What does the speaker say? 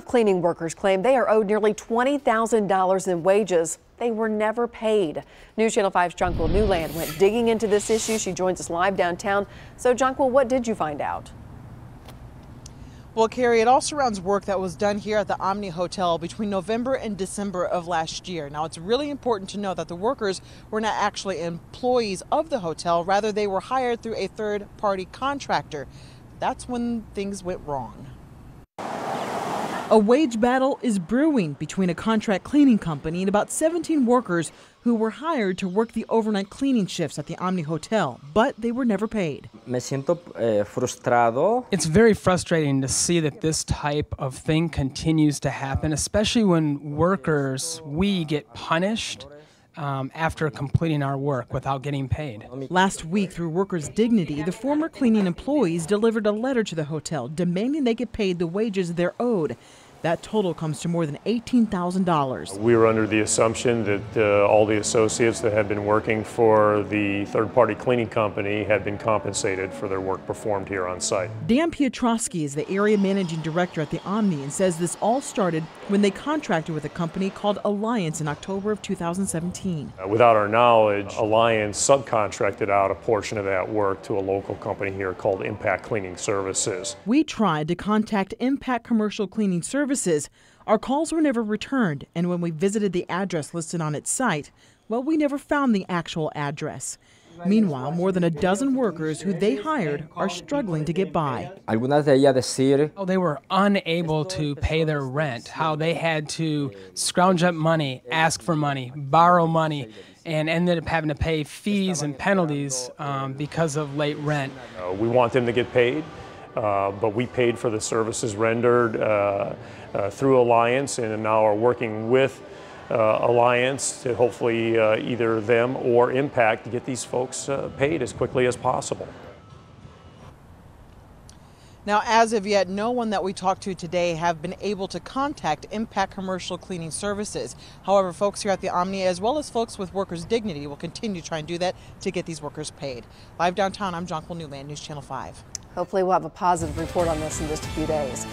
of cleaning workers claim they are owed nearly $20,000 in wages. They were never paid. News Channel 5's Jonquil Newland went digging into this issue. She joins us live downtown. So, Jonquil, what did you find out? Well, Carrie, it all surrounds work that was done here at the Omni Hotel between November and December of last year. Now, it's really important to know that the workers were not actually employees of the hotel, rather, they were hired through a third party contractor. That's when things went wrong. A wage battle is brewing between a contract cleaning company and about 17 workers who were hired to work the overnight cleaning shifts at the Omni Hotel, but they were never paid. Me siento eh, frustrado. It's very frustrating to see that this type of thing continues to happen, especially when workers, we get punished um, after completing our work without getting paid. Last week, through Workers' Dignity, the former cleaning employees delivered a letter to the hotel demanding they get paid the wages they're owed. That total comes to more than $18,000. We were under the assumption that uh, all the associates that had been working for the third-party cleaning company had been compensated for their work performed here on site. Dan Piotrowski is the area managing director at the Omni and says this all started when they contracted with a company called Alliance in October of 2017. Uh, without our knowledge, Alliance subcontracted out a portion of that work to a local company here called Impact Cleaning Services. We tried to contact Impact Commercial Cleaning Services services. Our calls were never returned, and when we visited the address listed on its site, well, we never found the actual address. Meanwhile, more than a dozen workers who they hired are struggling to get by. Oh, they were unable to pay their rent, how they had to scrounge up money, ask for money, borrow money, and ended up having to pay fees and penalties um, because of late rent. Uh, we want them to get paid. Uh, but we paid for the services rendered uh, uh, through Alliance and now are working with uh, Alliance to hopefully uh, either them or Impact to get these folks paid as quickly as possible. Now, as of yet, no one that we talked to today have been able to contact Impact Commercial Cleaning Services. However, folks here at the Omni, as well as folks with Workers' Dignity, will continue to try and do that to get these workers paid. Live downtown, I'm Jonquil Newland, News Channel 5. Hopefully we'll have a positive report on this in just a few days.